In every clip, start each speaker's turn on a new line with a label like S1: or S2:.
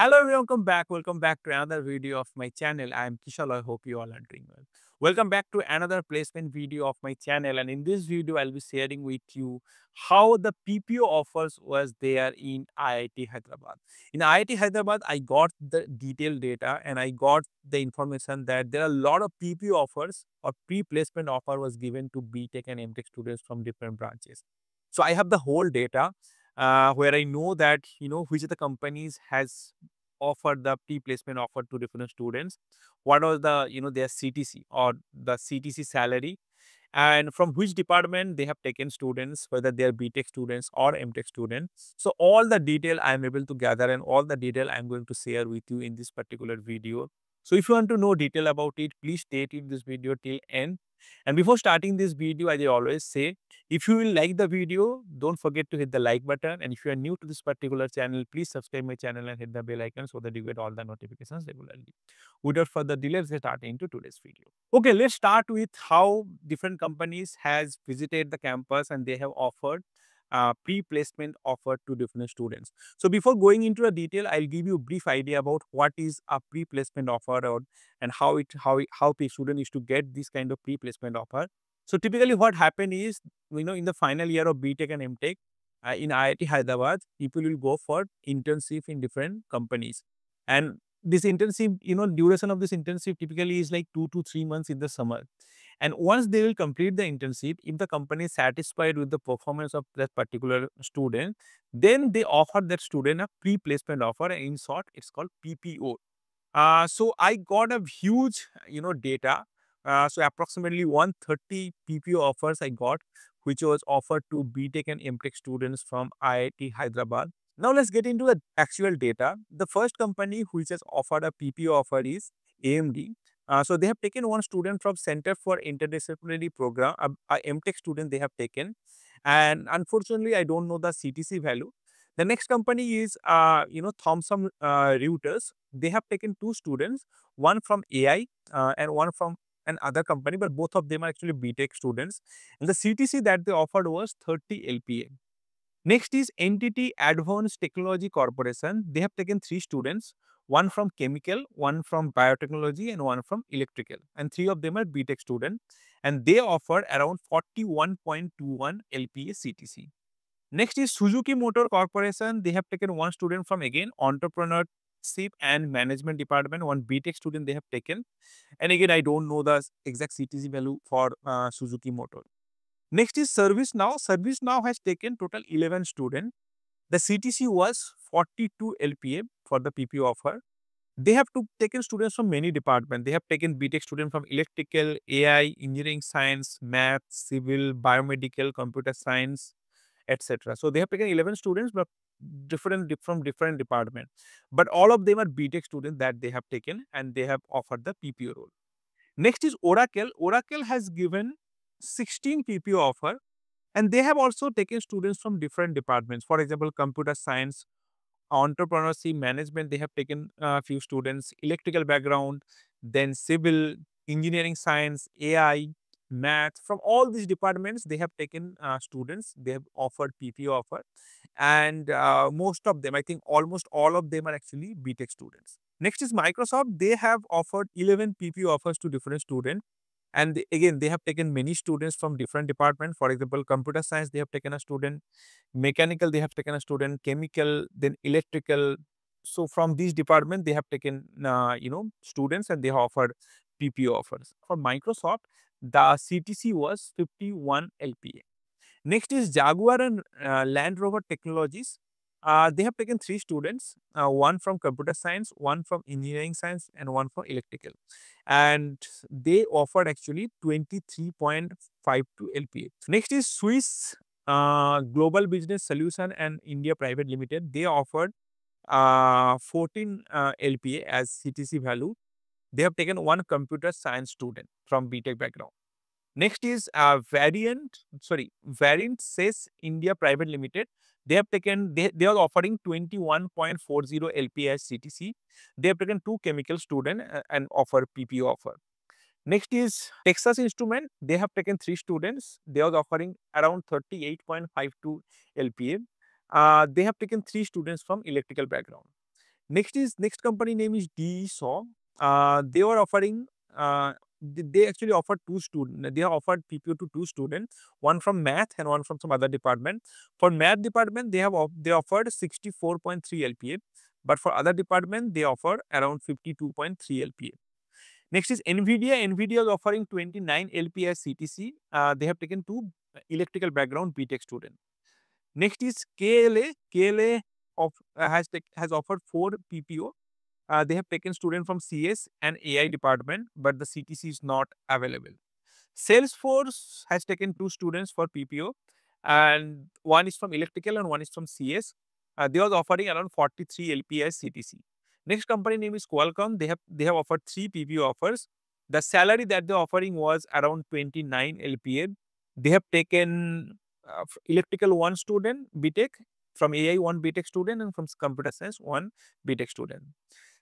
S1: Hello everyone, welcome back. Welcome back to another video of my channel. I am Kishalay. I hope you all are doing well. Welcome back to another placement video of my channel. And in this video, I'll be sharing with you how the PPO offers was there in IIT Hyderabad. In IIT Hyderabad, I got the detailed data and I got the information that there are a lot of PPO offers or pre-placement offer was given to BTech and MTech students from different branches. So I have the whole data uh, where I know that you know which of the companies has offered the pre-placement offer to different students, what was the you know their CTC or the CTC salary, and from which department they have taken students, whether they are BTech students or MTech students. So all the detail I am able to gather and all the detail I am going to share with you in this particular video. So if you want to know detail about it, please stay in this video till end and before starting this video, as I always say, if you will like the video, don't forget to hit the like button. And if you are new to this particular channel, please subscribe my channel and hit the bell icon so that you get all the notifications regularly. Without further delay, let's start into today's video. Okay, let's start with how different companies has visited the campus and they have offered uh, pre-placement offered to different students. So before going into a detail, I'll give you a brief idea about what is a pre-placement offer or, and how it how it, how a student is to get this kind of pre-placement offer. So typically what happen is, you know, in the final year of BTech and MTech, uh, in IIT Hyderabad, people will go for internship in different companies. And this internship, you know, duration of this internship typically is like two to three months in the summer. And once they will complete the internship, if the company is satisfied with the performance of that particular student, then they offer that student a pre-placement offer. In short, it's called PPO. Uh, so I got a huge, you know, data. Uh, so approximately 130 PPO offers I got, which was offered to BTech and MTech students from IIT Hyderabad. Now let's get into the actual data. The first company which has offered a PPO offer is AMD. Uh, so they have taken one student from Center for Interdisciplinary Program, a, a MTech student they have taken. And unfortunately, I don't know the CTC value. The next company is, uh, you know, Thomson uh, Reuters. They have taken two students, one from AI uh, and one from another company, but both of them are actually BTech students. And the CTC that they offered was 30 LPA. Next is NTT Advanced Technology Corporation. They have taken three students one from chemical, one from biotechnology, and one from electrical. And three of them are BTech students. And they offer around 41.21 LPA CTC. Next is Suzuki Motor Corporation. They have taken one student from again entrepreneurship and management department. One BTech student they have taken. And again, I don't know the exact CTC value for uh, Suzuki Motor. Next is ServiceNow. Service Now has taken total 11 students. The CTC was 42 LPA for the PPO offer. They have to taken students from many departments. They have taken BTech students from electrical, AI, engineering science, math, civil, biomedical, computer science, etc. So they have taken 11 students, but different from different departments. But all of them are BTech students that they have taken and they have offered the PPO role. Next is Oracle. Oracle has given 16 PPO offer and they have also taken students from different departments. For example, computer science, entrepreneurship, management, they have taken a few students, electrical background, then civil, engineering science, AI, math. From all these departments, they have taken uh, students. They have offered PPO offer. And uh, most of them, I think almost all of them are actually BTech students. Next is Microsoft. They have offered 11 PPO offers to different students. And again, they have taken many students from different departments. For example, computer science, they have taken a student. Mechanical, they have taken a student. Chemical, then electrical. So from these departments, they have taken, uh, you know, students and they have offered PPO offers. For Microsoft, the CTC was 51 LPA. Next is Jaguar and uh, Land Rover Technologies. Uh, they have taken three students, uh, one from computer science, one from engineering science, and one from electrical. And they offered actually 23.52 LPA. Next is Swiss uh, Global Business Solution and India Private Limited. They offered uh, 14 uh, LPA as CTC value. They have taken one computer science student from BTech background. Next is uh, Variant, sorry, Variant says India Private Limited. They have taken, they, they are offering 21.40 LPS CTC. They have taken two chemical student uh, and offer PPO offer. Next is Texas Instrument. They have taken three students. They are offering around 38.52 LPA. Uh, they have taken three students from electrical background. Next is next company name is DE Shaw. Uh, they were offering uh, they actually offered two students. They have offered PPO to two students, one from math and one from some other department. For math department, they have they offered 64.3 LPA, but for other department, they offer around 52.3 LPA. Next is NVIDIA. NVIDIA is offering 29 LPA CTC. Uh, they have taken two electrical background BTech student. Next is KLA. KLA of, uh, has, has offered four PPO uh, they have taken student from CS and AI department, but the CTC is not available. Salesforce has taken two students for PPO, and one is from electrical and one is from CS. Uh, they are offering around 43 LPS CTC. Next company name is Qualcomm. They have they have offered three PPO offers. The salary that they're offering was around 29 LPA. They have taken uh, electrical one student BTech, from AI one BTech student, and from computer science one BTech student.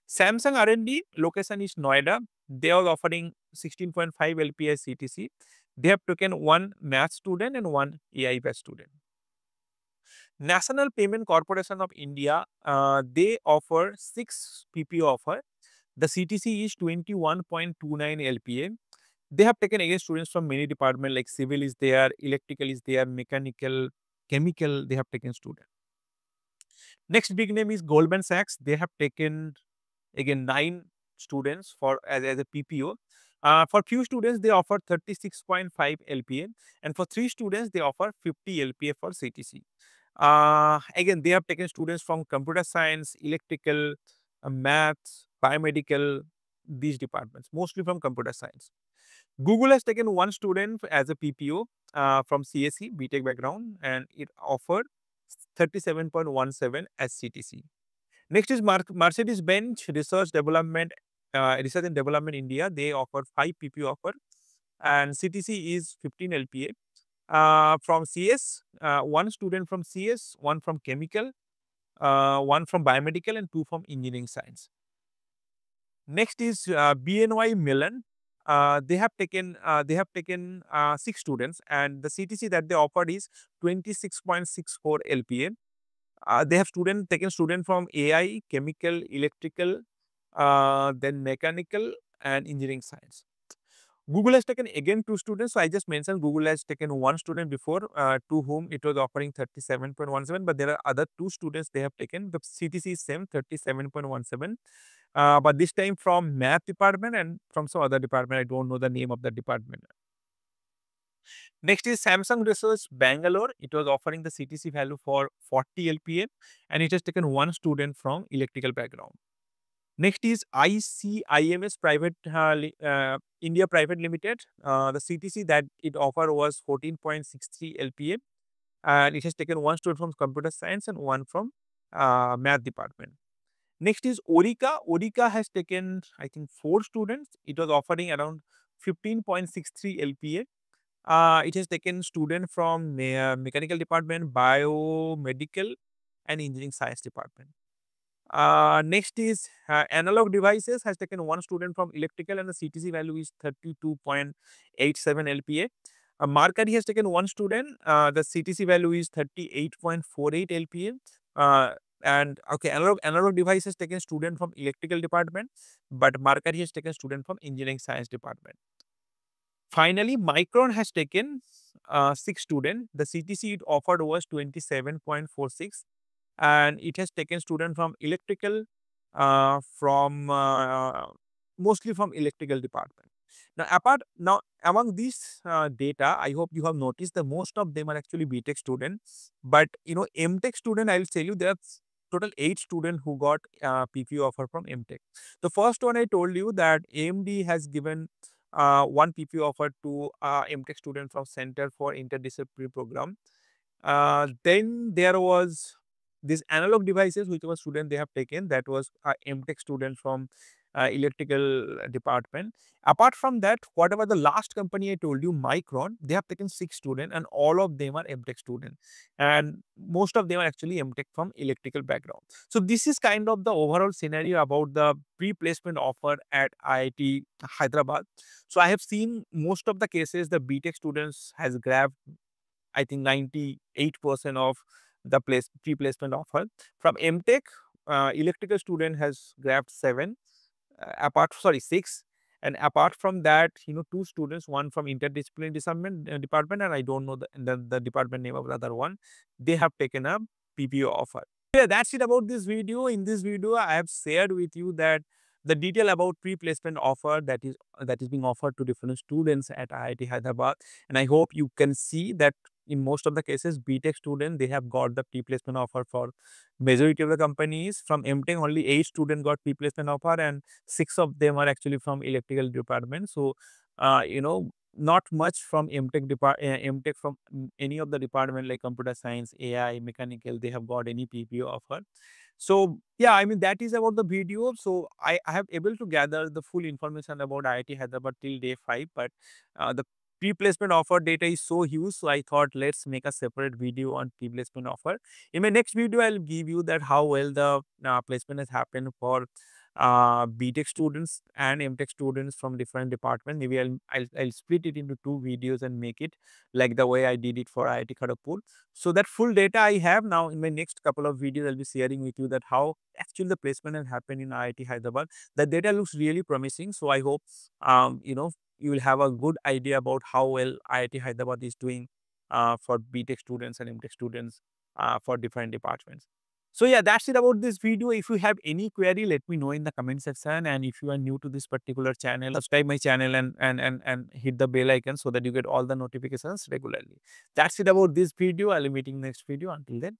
S1: Samsung R&D location is Noida. They are offering 16.5 LPS CTC. They have taken one math student and one AI based student. National Payment Corporation of India, uh, they offer six PPO offer. The CTC is 21.29 LPA. They have taken again students from many departments like civil is there, electrical is there, mechanical, chemical, they have taken student. Next big name is Goldman Sachs. They have taken again nine students for as, as a PPO. Uh, for few students, they offer 36.5 LPA, and for three students, they offer 50 LPA for CTC. Uh, again, they have taken students from computer science, electrical, uh, maths, biomedical, these departments, mostly from computer science. Google has taken one student as a PPO uh, from CSE, BTech background, and it offered 37.17 as CTC. Next is Mar Mercedes-Benz Research Development, uh, Research and Development India. They offer 5 PP offer and CTC is 15 LPA. Uh, from CS, uh, one student from CS, one from chemical, uh, one from biomedical and two from engineering science. Next is uh, BNY Mellon. Uh, they have taken uh, they have taken uh, six students and the CTC that they offered is 26.64 LPA uh, they have student taken student from AI, chemical, electrical, uh, then mechanical and engineering science. Google has taken again two students. So I just mentioned Google has taken one student before uh, to whom it was offering 37.17, but there are other two students they have taken. The CTC is same 37.17. Uh, but this time from math department and from some other department. I don't know the name of the department. Next is Samsung Research Bangalore. It was offering the CTC value for 40 LPA and it has taken one student from electrical background. Next is ICIMS Private uh, uh, India Private Limited. Uh, the CTC that it offered was 14.63 LPA and it has taken one student from computer science and one from uh, math department. Next is Orica. Orica has taken, I think, four students. It was offering around 15.63 LPA uh, it has taken student from uh, mechanical department, biomedical, and engineering science department. Uh, next is uh, analog devices has taken one student from electrical and the CTC value is 32.87 LPA. Uh, Mercury has taken one student. Uh, the CTC value is 38.48 LPA. Uh, and okay, analog analog devices taken student from electrical department, but Mercury has taken student from engineering science department. Finally, Micron has taken uh, six students. The CTC it offered was 27.46 and it has taken students from electrical, uh, from uh, mostly from electrical department. Now, apart now among these uh, data, I hope you have noticed that most of them are actually BTech students. But you know, MTech student, I'll tell you there's total eight students who got uh, PPO offer from MTech. The first one I told you that AMD has given uh, one PP offered to uh, MTech student from Center for Interdisciplinary Program. Uh, then there was this analog devices which was student they have taken that was a MTech student from uh, electrical department. Apart from that, whatever the last company I told you, Micron, they have taken six students and all of them are MTech students. And most of them are actually MTech from electrical background. So this is kind of the overall scenario about the pre-placement offer at IIT Hyderabad. So I have seen most of the cases the BTech students has grabbed, I think 98% of the place pre-placement offer. From MTech, uh, electrical student has grabbed seven, apart sorry six, and apart from that, you know, two students, one from interdisciplinary department, uh, department, and I don't know the, the the department name of the other one. They have taken a PPO offer. Yeah, that's it about this video. In this video, I have shared with you that the detail about pre-placement offer that is that is being offered to different students at IIT Hyderabad. And I hope you can see that in most of the cases, BTech students, they have got the pre-placement offer for majority of the companies. From MTech, only eight students got pre-placement offer and six of them are actually from electrical department. So, uh, you know, not much from MTech depart uh, MTech from any of the department like computer science, AI, mechanical, they have got any PPO offer. So yeah, I mean, that is about the video. So I, I have able to gather the full information about IIT Hyderabad till day five, but uh, the pre-placement offer data is so huge. So I thought let's make a separate video on pre-placement offer. In my next video, I'll give you that how well the uh, placement has happened for uh, BTech students and MTech students from different departments. Maybe I'll, I'll, I'll split it into two videos and make it like the way I did it for IIT Kharagpur. So that full data I have now in my next couple of videos, I'll be sharing with you that how actually the placement has happened in IIT Hyderabad. The data looks really promising. So I hope, um, you know, you will have a good idea about how well IIT Hyderabad is doing uh, for BTech students and MTech students uh, for different departments. So yeah, that's it about this video. If you have any query, let me know in the comment section. And if you are new to this particular channel, subscribe my channel and, and, and, and hit the bell icon so that you get all the notifications regularly. That's it about this video. I'll be meeting next video. Until then,